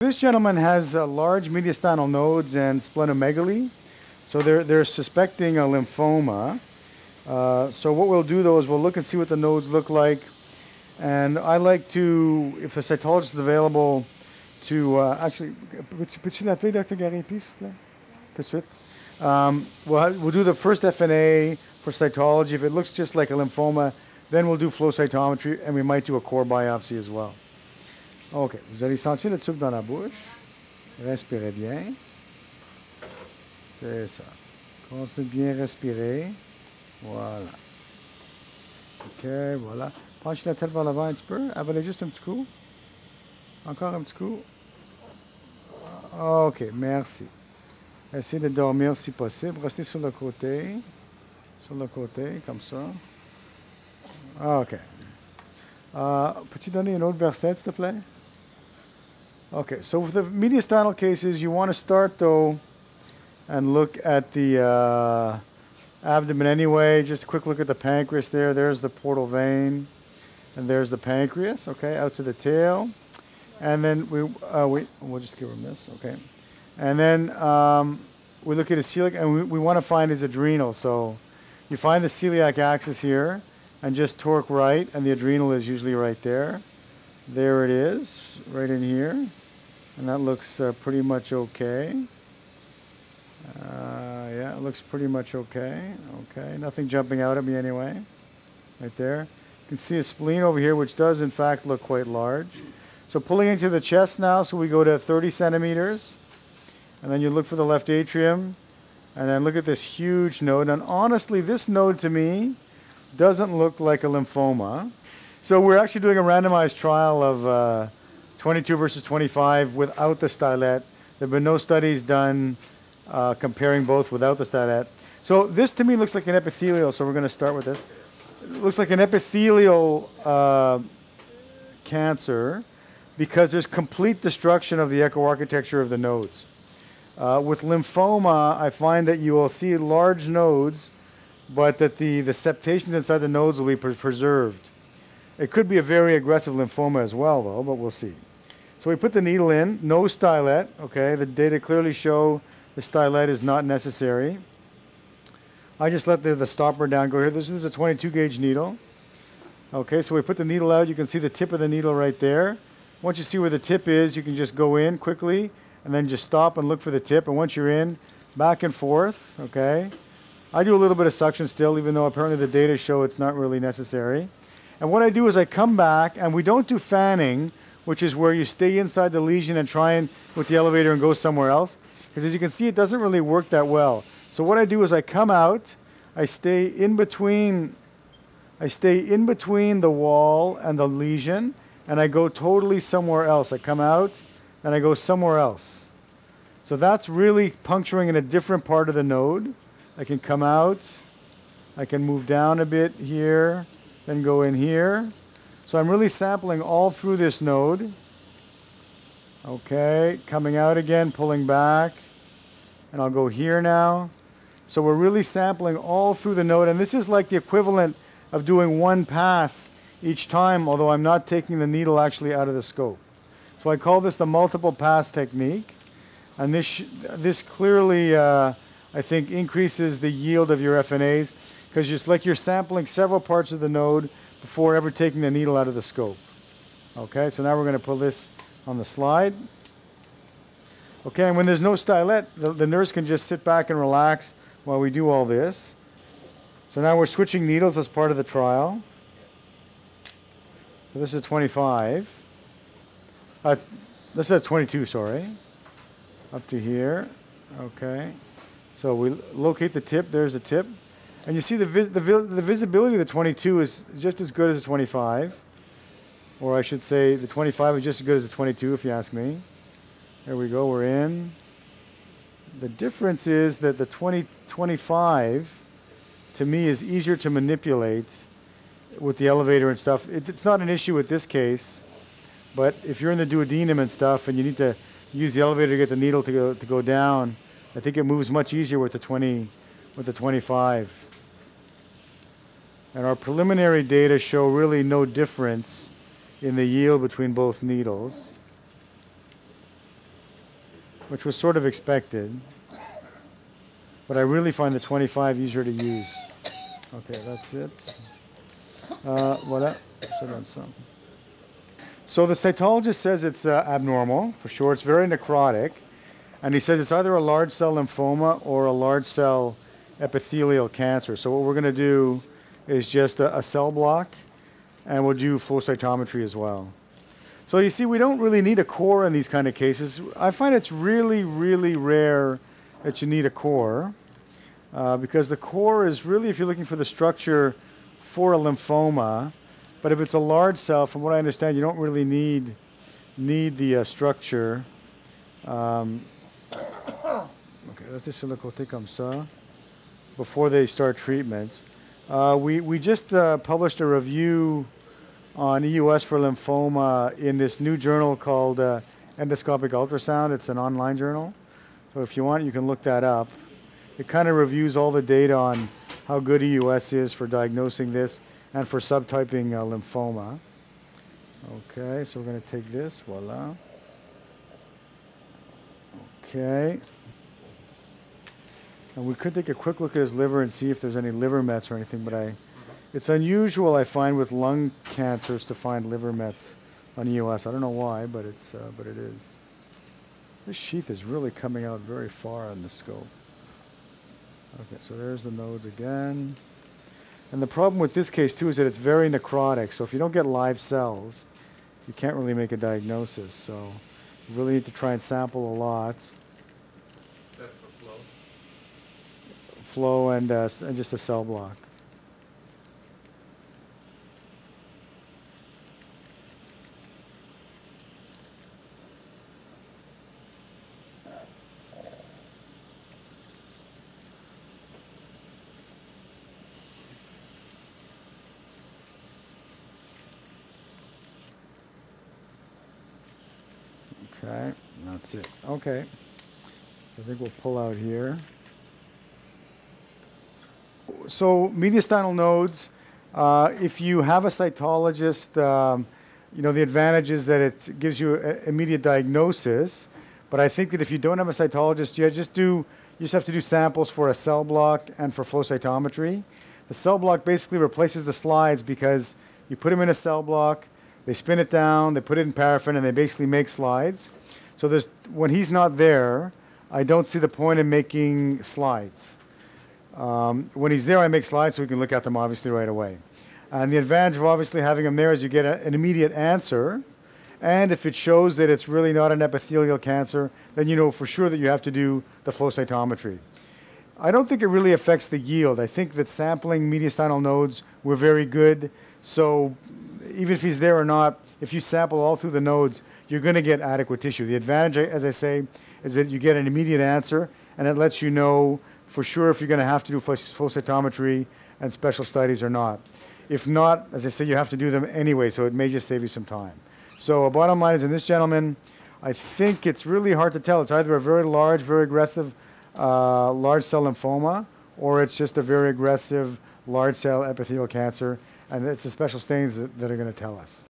This gentleman has uh, large mediastinal nodes and splenomegaly, so they're, they're suspecting a lymphoma. Uh, so what we'll do though is we'll look and see what the nodes look like, and I like to, if the cytologist is available, to uh, actually, peux-tu l'appeler Dr. Gary, please, tout? Um, we'll, we'll do the first FNA for cytology. If it looks just like a lymphoma, then we'll do flow cytometry, and we might do a core biopsy as well. OK. Vous allez sentir le tube dans la bouche. Respirez bien. C'est ça. Commencez bien respirer. Voilà. OK, voilà. Penchez la tête vers l'avant un petit peu. Avalez juste un petit coup. Encore un petit coup. OK, merci. Essayez de dormir si possible. Restez sur le côté. Sur le côté, comme ça. OK. Uh, Peux-tu donner une autre verset, s'il te plaît? Okay, so with the mediastinal cases, you want to start though and look at the uh, abdomen anyway. Just a quick look at the pancreas there. There's the portal vein, and there's the pancreas. Okay, out to the tail, and then we uh, we we'll just give him this. Okay, and then um, we look at his celiac, and we, we want to find his adrenal. So you find the celiac axis here, and just torque right, and the adrenal is usually right there. There it is, right in here. And that looks uh, pretty much okay. Uh, yeah, it looks pretty much okay. Okay, nothing jumping out at me anyway. Right there. You can see a spleen over here, which does in fact look quite large. So pulling into the chest now, so we go to 30 centimeters. And then you look for the left atrium. And then look at this huge node. And honestly, this node to me doesn't look like a lymphoma. So we're actually doing a randomized trial of uh, 22 versus 25 without the stylet. There have been no studies done uh, comparing both without the stylet. So this to me looks like an epithelial, so we're going to start with this. It looks like an epithelial uh, cancer because there's complete destruction of the echo architecture of the nodes. Uh, with lymphoma, I find that you will see large nodes, but that the, the septations inside the nodes will be pre preserved. It could be a very aggressive lymphoma as well, though, but we'll see. So we put the needle in, no stylet, okay? The data clearly show the stylet is not necessary. I just let the, the stopper down go here. This, this is a 22 gauge needle. Okay, so we put the needle out. You can see the tip of the needle right there. Once you see where the tip is, you can just go in quickly and then just stop and look for the tip. And once you're in, back and forth, okay? I do a little bit of suction still, even though apparently the data show it's not really necessary. And what I do is I come back, and we don't do fanning, which is where you stay inside the lesion and try and with the elevator and go somewhere else. Because as you can see, it doesn't really work that well. So what I do is I come out, I stay in between, I stay in between the wall and the lesion, and I go totally somewhere else. I come out, and I go somewhere else. So that's really puncturing in a different part of the node. I can come out, I can move down a bit here, then go in here, so I'm really sampling all through this node. Okay, coming out again, pulling back. And I'll go here now. So we're really sampling all through the node. And this is like the equivalent of doing one pass each time, although I'm not taking the needle actually out of the scope. So I call this the multiple pass technique. And this, this clearly, uh, I think, increases the yield of your FNAs because it's like you're sampling several parts of the node before ever taking the needle out of the scope. Okay, so now we're going to pull this on the slide. Okay, and when there's no stylet, the, the nurse can just sit back and relax while we do all this. So now we're switching needles as part of the trial. So this is 25. Uh, this is 22, sorry. Up to here. Okay. So we locate the tip. There's the tip. And you see the, vis the, the visibility of the 22 is just as good as the 25. Or I should say the 25 is just as good as the 22 if you ask me. There we go, we're in. The difference is that the 20, 25 to me is easier to manipulate with the elevator and stuff. It, it's not an issue with this case, but if you're in the duodenum and stuff and you need to use the elevator to get the needle to go, to go down, I think it moves much easier with the 20, with the 25. And our preliminary data show really no difference in the yield between both needles. which was sort of expected. But I really find the 25 easier to use. Okay, that's it. Uh, voilà. So the cytologist says it's uh, abnormal, for sure. It's very necrotic. And he says it's either a large cell lymphoma or a large cell epithelial cancer. So what we're going to do is just a, a cell block, and we'll do flow cytometry as well. So you see, we don't really need a core in these kind of cases. I find it's really, really rare that you need a core uh, because the core is really, if you're looking for the structure for a lymphoma, but if it's a large cell, from what I understand, you don't really need need the uh, structure. Um, okay, restez sur le côté comme ça before they start treatments. Uh, we we just uh, published a review on EUS for lymphoma in this new journal called uh, Endoscopic Ultrasound. It's an online journal, so if you want, you can look that up. It kind of reviews all the data on how good EUS is for diagnosing this and for subtyping uh, lymphoma. Okay, so we're going to take this, voila. Okay. And we could take a quick look at his liver and see if there's any liver mets or anything, but I, it's unusual, I find, with lung cancers to find liver mets on EUS. I don't know why, but it's, uh, but it is. This sheath is really coming out very far on the scope. Okay, so there's the nodes again. And the problem with this case too is that it's very necrotic. So if you don't get live cells, you can't really make a diagnosis. So you really need to try and sample a lot. Flow and, uh, and just a cell block. Okay, that's it. Okay. I think we'll pull out here. So mediastinal nodes, uh, if you have a cytologist, um, you know, the advantage is that it gives you a, immediate diagnosis. But I think that if you don't have a cytologist, you just do, you just have to do samples for a cell block and for flow cytometry. The cell block basically replaces the slides because you put them in a cell block, they spin it down, they put it in paraffin, and they basically make slides. So there's, when he's not there, I don't see the point in making slides. Um, when he's there, I make slides so we can look at them obviously right away. And the advantage of obviously having him there is you get a, an immediate answer. And if it shows that it's really not an epithelial cancer, then you know for sure that you have to do the flow cytometry. I don't think it really affects the yield. I think that sampling mediastinal nodes were very good. So even if he's there or not, if you sample all through the nodes, you're going to get adequate tissue. The advantage, as I say, is that you get an immediate answer, and it lets you know for sure if you're going to have to do flow cytometry and special studies or not. If not, as I say, you have to do them anyway, so it may just save you some time. So a bottom line is in this gentleman, I think it's really hard to tell. It's either a very large, very aggressive uh, large cell lymphoma, or it's just a very aggressive large cell epithelial cancer, and it's the special stains that, that are going to tell us.